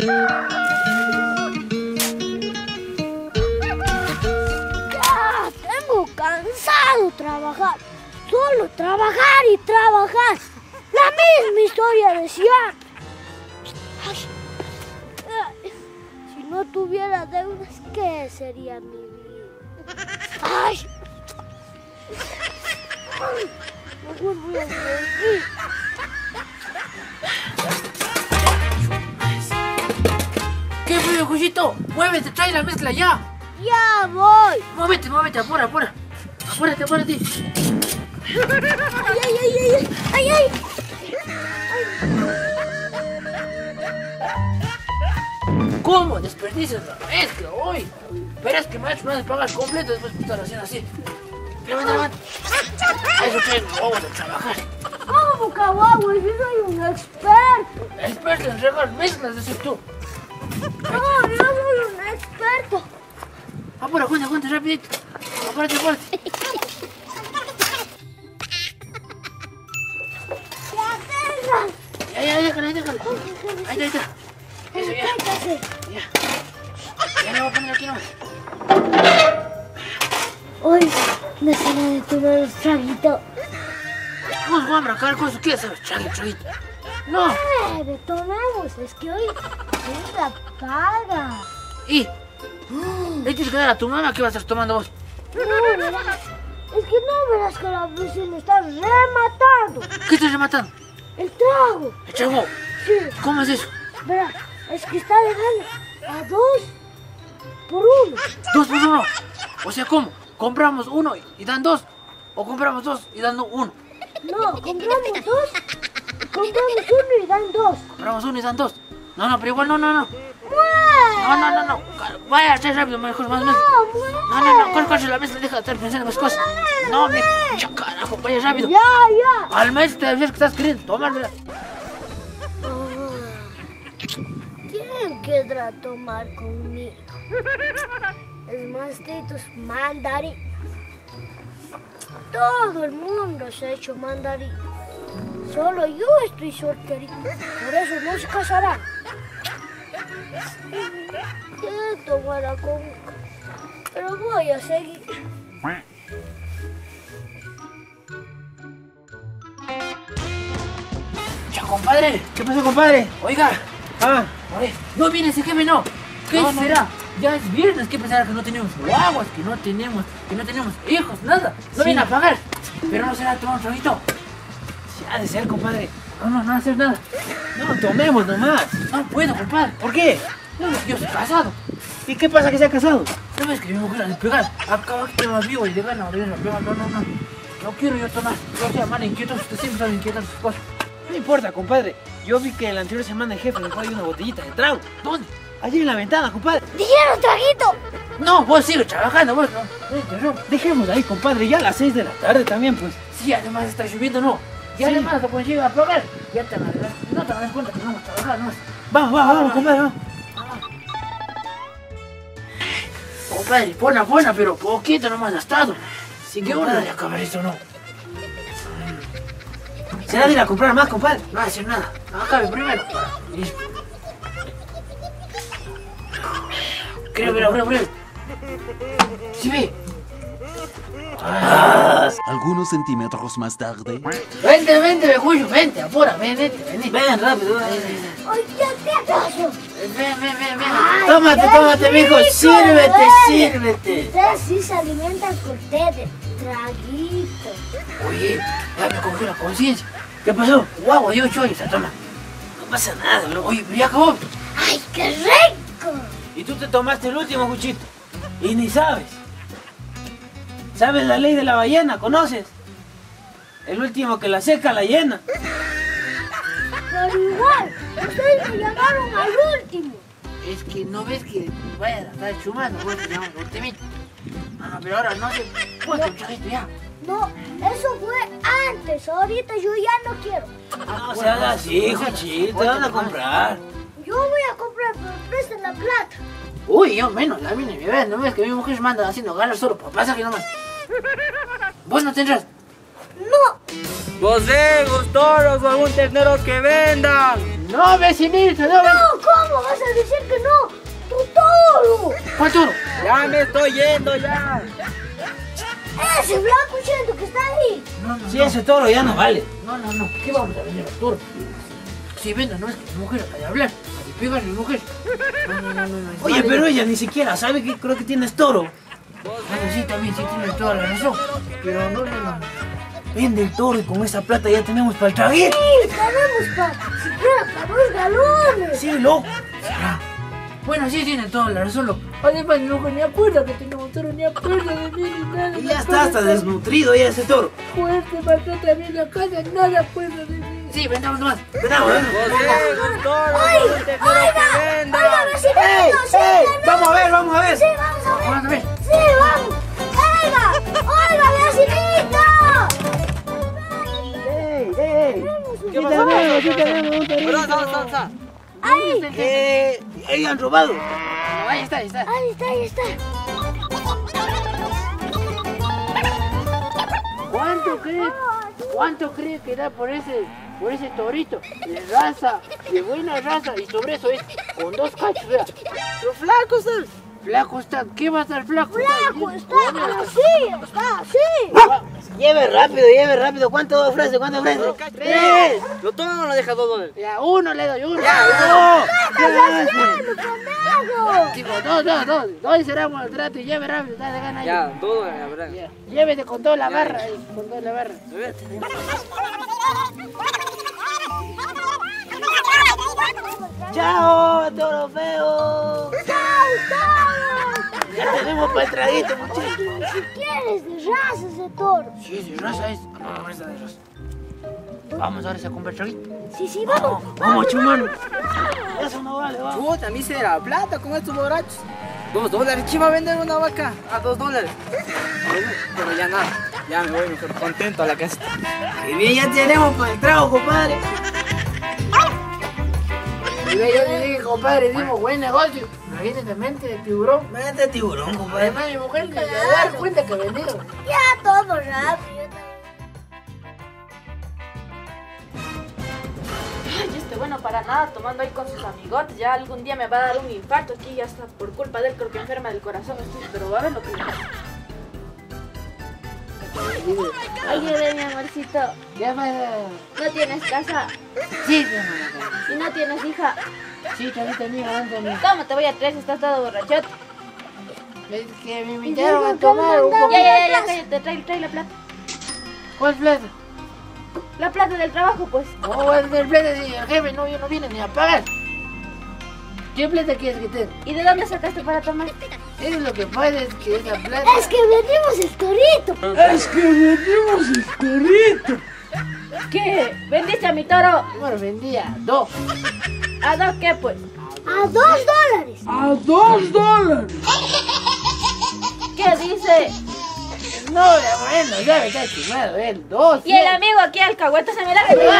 Ya, tengo cansado trabajar. Solo trabajar y trabajar. La misma historia de siempre. Ay, ay, si no tuviera deudas, ¿qué sería mi vida? Ay. ¿Qué fue, Juchito? Muévete, trae la mezcla ya. Ya voy. Muévete, muévete, apura, apura. Apúrate, apúrate. Ay, ay, ay, ay, ay, ay. ¿Cómo desperdicias la mezcla hoy? Verás que no me pagas completo después de estar haciendo así. Levanta, levanta. Eso que vamos a trabajar. ¿Cómo, Kawawa? Yo soy un experto. Experto en regar mezclas, decir tú. No, yo soy un experto. Apura, cuenta, cuenta, rapidito. Apúrate, apúrate. Ya. Ya, déjala, déjala. Ahí está, ahí está. Eso ya. Ya. Ya le voy a poner aquí nomás. Hoy me sale de tomar un traguito. Vamos, vamos a marcar con eso. ¿Qué sabes? Traguito, traguito. No. Detonemos. Es que hoy la paga. Y. Le tienes que dar a tu mamá que vas a estar tomando vos. No, verás. Es que no verás que la bici me está rematando. ¿Qué estás rematando? El trago. Chavo, Sí, ¿cómo es eso? verás. Es que está dejando a dos por uno. Dos por uno. O sea, ¿cómo? ¿Compramos uno y dan dos? ¿O compramos dos y dan uno? No, compramos dos. Compramos uno y dan dos. Compramos uno y dan dos. No, no, pero igual no, no, no. No, no, no, no. Vaya, trae rápido, mejor más menos. ¡No! No, no, ¿cuál coche la mesa? Deja de estar pensando en más cosas. No, me. Cha, carajo, vaya rápido. Ya, ya. Al mes te ves que estás queriendo tomármela. ¿Quién querrá tomar conmigo? Es más titos mandarín. Todo el mundo se ha hecho mandarín. Solo yo estoy solterito. Por eso no se casarán. ¿Quién tomará conmigo? Pero voy a seguir. Ya, compadre. ¿Qué pasó, compadre? Oiga, Ah, oye, no viene ese jefe, no. ¿Qué No, no. será? Ya es viernes, ¿qué pensará que no tenemos guaguas, que no tenemos, que no tenemos hijos, nada? No Sí. viene a pagar. Pero no será tomar un traguito. Ha de ser, compadre. No, no, no hacer nada. No, tomemos nomás. No puedo, compadre. ¿Por qué? No, yo estoy casado. ¿Y qué pasa que se ha casado? ¿No ves que mi mujer al pegar? Acaba que más vivo y de gana de la pega. No, no, no. No quiero yo tomar. Yo sea mal inquieto, usted siempre está inquieto sus cosas. No importa, compadre. Yo vi que la anterior semana el jefe dejó ahí una botellita de trago. ¿Dónde? Allí en la ventana, compadre. ¡Dijeron traguito! No, vos sigue trabajando, vos no. Dejemos ahí, compadre, ya a las 6 de la tarde también, pues. Sí, además está lloviendo, no. Y además, cuando llega a pagar, ya te a no te das cuenta que no hemos trabajado, no. Vamos, vamos, vamos, compadre, vamos. Compadre, buena, buena, pero poquito nomás gastado. Sí, ¿Qué compadre. hora de acabar esto, no? ¿Será de ir a comprar más, compadre? No hacer nada. Acabe primero. Creo, creo, creo, creo. Sí, ve. Algunos centímetros más tarde. Vente, vente, viejuyo, vente, apura, ven, vente, vení. Ven, rápido. ¡Ay, ya te paso! ven, ven, ven, ven. Ay, Tómate, tómate, mijo. Sírvete, sírvete. Ustedes sí se alimentan con té de traguito. Oye, ya me cogió la conciencia. ¿Qué pasó? Guau, yo ocho años, toma. No pasa nada, loco. Oye, pero ya acabó. ¡Ay, qué rico! Y tú te tomaste el último, Juchito. Y ni sabes. ¿Sabes la ley de la ballena? ¿Conoces? El último que la seca la llena. Pero igual, ustedes me llamaron al último. Es que no ves que vaya a estar chumando, pues te llamo por temita. No, no, pero ahora no se puede chajito ya. No, eso fue antes. Ahorita yo ya no quiero. No seas así, Juchito. Te van a comprar. Yo voy a comprar, pero presten la plata. Uy, yo menos, la mina, mi bebé, no ves que mi mujer se manda haciendo ganas solo por pasaje nomás. Vos no tendrás. No, Borregos, toros o algún ternero que vendan. No, vecinito, no, no, ¿cómo vas a ¿Cuál toro? Ya me estoy yendo ya. Ese blanco chento que está ahí. No, no, Si ese toro ya no vale. no, no, no. ¿Qué vamos a vender al toro? Si venda, no es que mujer acaba de hablar. Pegar mi mujer. No, no, no, no. no. Oye, Vale, pero ella ni siquiera sabe que creo que tienes toro. Bueno, sí, también, sí tienes toda la razón. Pero no, no, no. Vende el toro y con esa plata ya tenemos para el traguito. Sí, tenemos para siquiera para dos galones. Sí, loco. Bueno, sí tiene toda la razón, loco. Además, mujer ni acuerda que tenemos toro, ni acuerda de mí, ni nada. Y ya está hasta de- desnutrido ya ese toro. Fuerte, maltrata bien la casa, nada acuerda de mí. Sí, vendamos nomás. Venamos, venamos. José, un toro, no te quiero que venda. Oiga, Ahí, Eh, ella han robado. Ahí está, ahí está. ahí está, ahí está. ¿Cuánto cree, cuánto cree que da por ese, por ese torito? De raza, de buena raza, y sobre eso es con dos cachos, vea. Pero flaco está, ¿qué va a estar flaco? Flaco, está así, está así. Lleve rápido, lleve rápido. ¿Cuánto ofrece? ¿Cuánto ofrece? Tres. Lo tomo o lo deja dos dólares. Ya, uno le doy, uno. ¡No! ¡Conmigo! Digo, dos, dos, dos. Dos cerramos el trato y lleve rápido, dale gana ahí. Ya, dos dólares, la verdad. Ya, Llévete con toda la barra, ahí, con toda la barra. ¡Chao, toro feo! ¡Chao, chao! Ya tenemos para el traguito, muchachos. Si quieres de raza ese toro. Sí, de raza es. No, no, esa de raza. Vamos ahora a comprar traguito. Sí, sí, vamos. Vamos, chumano. Eso no vale, vamos. Puta, a mí se la plata con estos borrachos. Dos dólares. ¿Quién va a vender una vaca a dos dólares? Pero ya nada. Ya me voy mejor contento a la casa. Y bien, ya tenemos para el trago, compadre. Y ve, yo le dije, compadre, hicimos buen negocio. Imagínate, mente de tiburón. Vete tiburón, compadre. Además, mi mujer ni se da dar cuenta que vendido. Ya todo rápido. Ay, este bueno para nada, tomando ahí con sus amigotes. Ya algún día me va a dar un infarto aquí, ya está por culpa de él, creo que enferma del corazón estoy, pero a ver lo que le pasa. Oye, mi amorcito. ¿no tienes casa Sí, y no tienes hija? Sí, también amigo, ándame. ¿Cómo te voy a traer si estás todo borrachote? Es que me invitaron a tomar un poco. Ya, ya, ya, ya, cállate, trae, trae la plata. ¿Cuál plata? La plata del trabajo, pues. No, voy a tener plata si el jefe no, yo no viene ni a pagar. ¿Qué plata quieres que tenga? ¿Y de dónde sacaste para tomar? Eso es lo que pasa, es que esa plata... Es que vendimos el torito. Es que vendimos el torito. ¿Qué? ¿Vendiste a mi toro? Bueno, vendía dos. ¿A dos qué, pues? A dos dólares. ¡A dos dólares! ¿Qué dice? No, bueno, ya me está chingado, él, dos. Y el amigo aquí, alcahueta, se me la llevó.